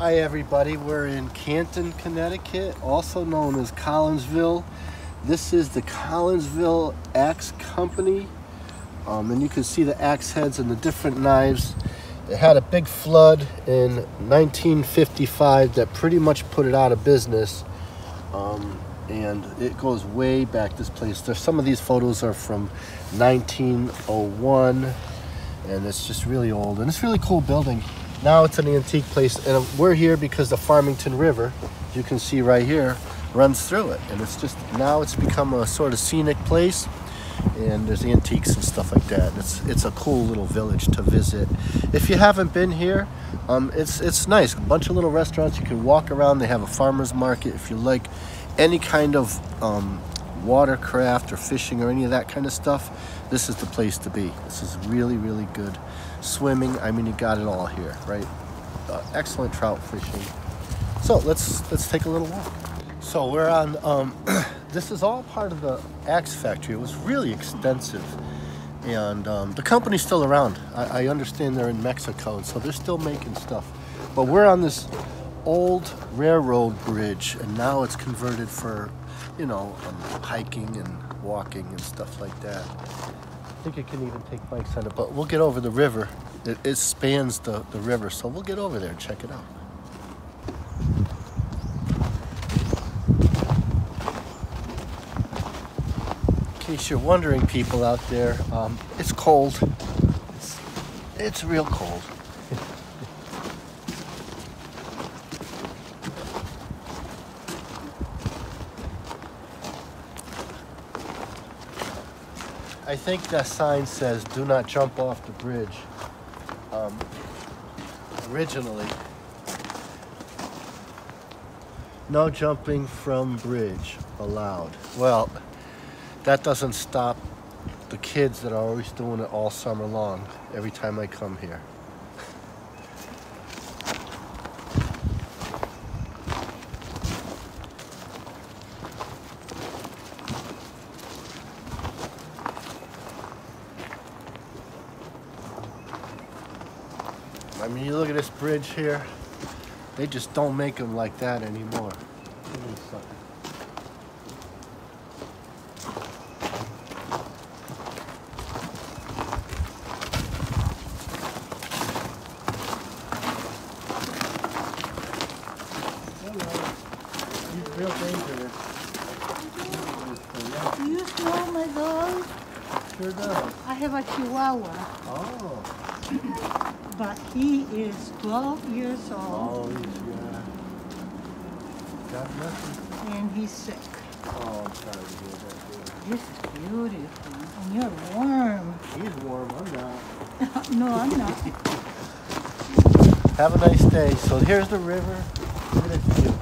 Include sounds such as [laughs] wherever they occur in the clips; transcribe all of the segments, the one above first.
Hi everybody, we're in Canton, Connecticut, also known as Collinsville. This is the Collinsville Axe Company, um, and you can see the axe heads and the different knives. It had a big flood in 1955 that pretty much put it out of business. Um, and it goes way back this place. There's some of these photos are from 1901 and it's just really old and it's really cool building. Now it's an antique place and we're here because the Farmington River, you can see right here, runs through it. And it's just, now it's become a sort of scenic place and there's antiques and stuff like that. It's it's a cool little village to visit. If you haven't been here, um, it's it's nice. A bunch of little restaurants. You can walk around. They have a farmers market. If you like any kind of um, watercraft or fishing or any of that kind of stuff, this is the place to be. This is really really good. Swimming. I mean, you got it all here, right? Uh, excellent trout fishing. So let's let's take a little walk. So we're on. Um, [clears throat] this is all part of the axe factory. It was really extensive, and um, the company's still around. I, I understand they're in Mexico, so they're still making stuff. But we're on this old railroad bridge, and now it's converted for, you know, um, hiking and walking and stuff like that. I think it can even take bikes on it, but we'll get over the river. It, it spans the, the river, so we'll get over there and check it out. Case you're wondering, people out there, um, it's cold. It's, it's real cold. I think that sign says do not jump off the bridge. Um, originally, no jumping from bridge allowed. Well, that doesn't stop the kids that are always doing it all summer long every time I come here. I mean, you look at this bridge here, they just don't make them like that anymore. Real dangerous. Do you smell my dog? Sure does. I have a Chihuahua, Oh. but he is 12 years old Oh, he's, yeah. Got nothing. and he's sick. Oh, I'm sorry to hear that. This is beautiful. And you're warm. He's warm, I'm not. [laughs] no, I'm not. [laughs] Have a nice day. So here's the river. Look at this view.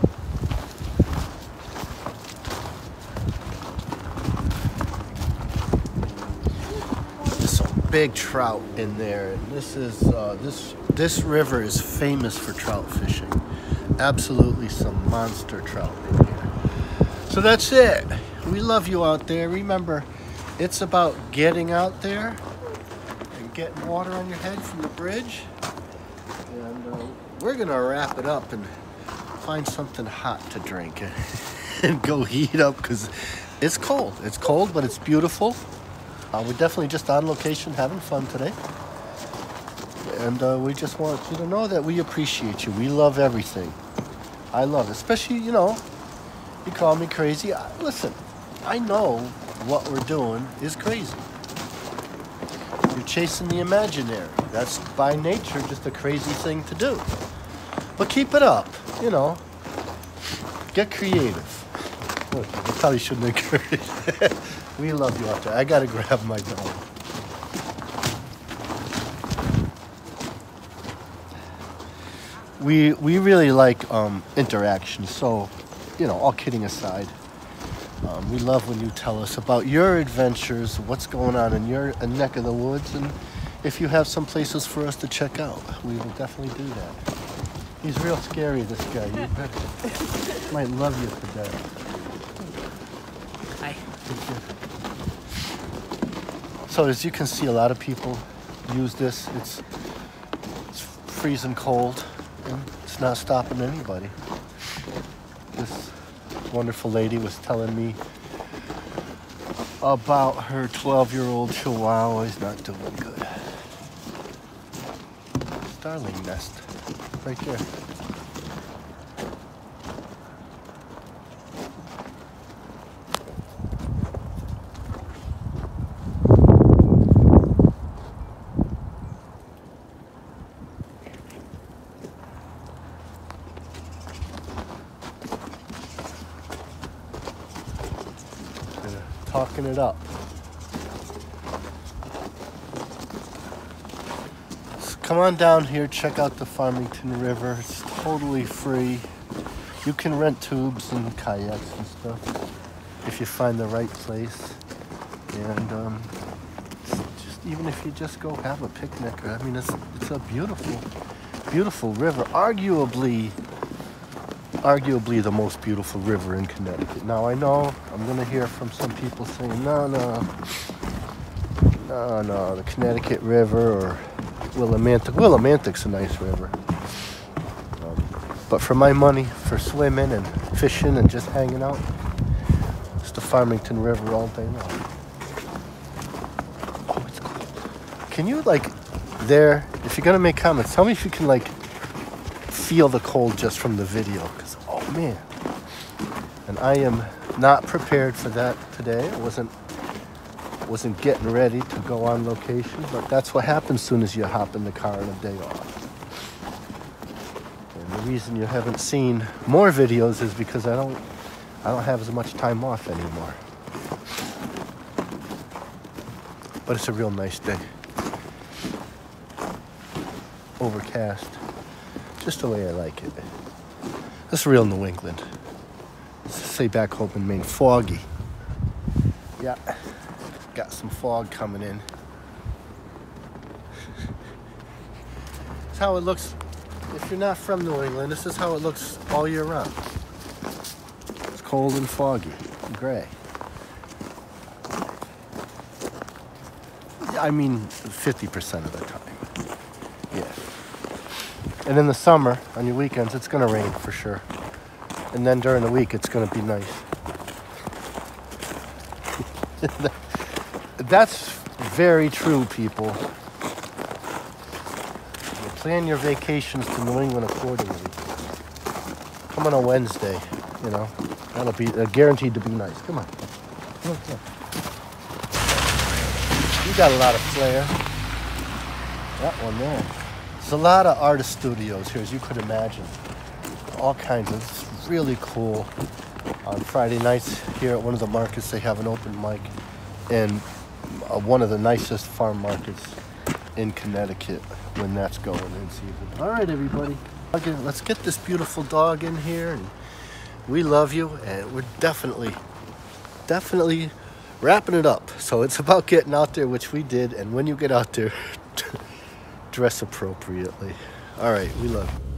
There's some big trout in there. This is uh, this this river is famous for trout fishing. Absolutely some monster trout in here. So that's it. We love you out there. Remember, it's about getting out there and getting water on your head from the bridge. And uh, we're gonna wrap it up and find something hot to drink [laughs] and go heat up because it's cold. It's cold, but it's beautiful. Uh, we're definitely just on location having fun today. And uh, we just want you to know that we appreciate you. We love everything. I love it. Especially, you know, you call me crazy. I, listen, I know what we're doing is crazy. You're chasing the imaginary. That's by nature just a crazy thing to do. But keep it up, you know. Get creative. Look, I probably shouldn't encourage. [laughs] we love you out there. I gotta grab my dog. We we really like um, interaction. So, you know, all kidding aside, um, we love when you tell us about your adventures, what's going on in your neck of the woods, and if you have some places for us to check out, we will definitely do that. He's real scary, this guy. You [laughs] might love you to death. Hi. So as you can see, a lot of people use this. It's, it's freezing cold, and it's not stopping anybody. This wonderful lady was telling me about her 12 year old chihuahua is not doing good. Starling nest, right there. Talking it up. So come on down here, check out the Farmington River. It's totally free. You can rent tubes and kayaks and stuff if you find the right place. And um, just even if you just go have a picnic, or I mean, it's it's a beautiful, beautiful river. Arguably, arguably the most beautiful river in Connecticut. Now I know I'm gonna hear from some people saying, no, no, no, no, the Connecticut River or Willimantic. Willimantic's a nice river. Um, but for my money, for swimming and fishing and just hanging out, it's the Farmington River all day long. Oh, it's. Can you like there? If you're gonna make comments, tell me if you can like feel the cold just from the video because oh man. And i am not prepared for that today. I wasn't wasn't getting ready to go on location but that's what happens soon as you hop in the car on a day off. And the reason you haven't seen more videos is because i don't i don't have as much time off anymore. But it's a real nice day. Overcast just the way I like it. That's real New England. Say back home in Maine, foggy. Yeah, got some fog coming in. That's how it looks. If you're not from New England, this is how it looks all year round. It's cold and foggy, and gray. I mean, 50% of the time. Yeah. And in the summer, on your weekends, it's gonna rain for sure. And then during the week, it's gonna be nice. [laughs] That's very true, people. You plan your vacations to New England accordingly. Come on a Wednesday, you know. That'll be uh, guaranteed to be nice. Come on. Come on, come on. You got a lot of flair. That one there. There's a lot of artist studios here, as you could imagine. All kinds of. It's really cool. On Friday nights here at one of the markets, they have an open mic, and uh, one of the nicest farm markets in Connecticut when that's going in season. All right, everybody, Okay, let's get this beautiful dog in here, and we love you, and we're definitely, definitely wrapping it up. So it's about getting out there, which we did, and when you get out there, [laughs] dress appropriately. All right, we love you.